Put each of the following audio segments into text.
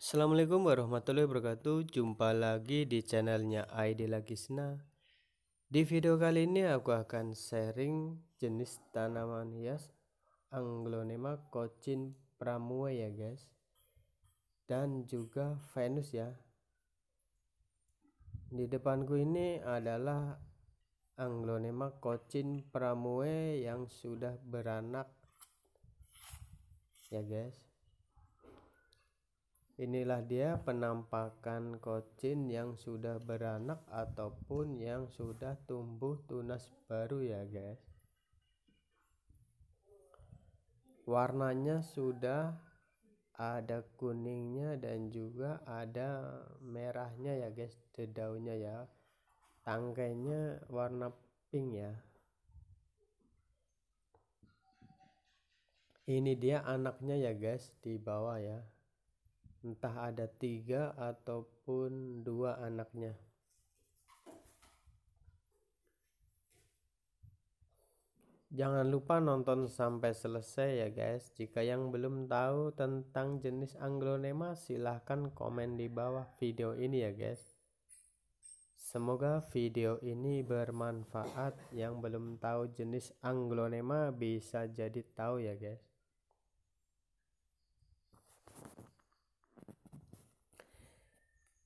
Assalamualaikum warahmatullahi wabarakatuh. Jumpa lagi di channelnya ID Lagisna. Di video kali ini aku akan sharing jenis tanaman hias Anglonema Cochin Pramua ya guys. Dan juga Venus ya. Di depanku ini adalah Anglonema Cochin Pramue yang sudah beranak. Ya guys Inilah dia penampakan kocin yang sudah beranak ataupun yang sudah tumbuh tunas baru ya guys. Warnanya sudah ada kuningnya dan juga ada merahnya ya guys di daunnya ya. Tangkainya warna pink ya. Ini dia anaknya ya guys di bawah ya entah ada tiga ataupun dua anaknya Jangan lupa nonton sampai selesai ya guys. Jika yang belum tahu tentang jenis Anglonema silahkan komen di bawah video ini ya guys. Semoga video ini bermanfaat. Yang belum tahu jenis Anglonema bisa jadi tahu ya guys.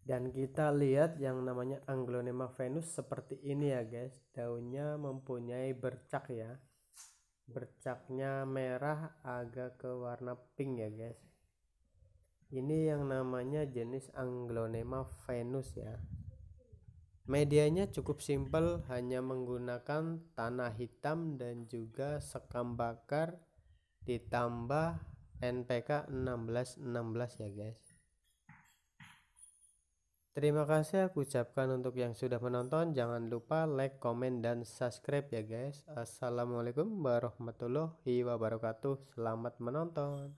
Dan kita lihat yang namanya Anglonema Venus seperti ini ya guys. Daunnya mempunyai bercak ya. Bercaknya merah agak ke warna pink ya guys. Ini yang namanya jenis Anglonema Venus ya. Medianya cukup simpel hanya menggunakan tanah hitam dan juga sekam bakar ditambah NPK 1616 ya guys Terima kasih aku ucapkan untuk yang sudah menonton. Jangan lupa like, komen, dan subscribe ya guys. Assalamualaikum warahmatullahi wabarakatuh. Selamat menonton.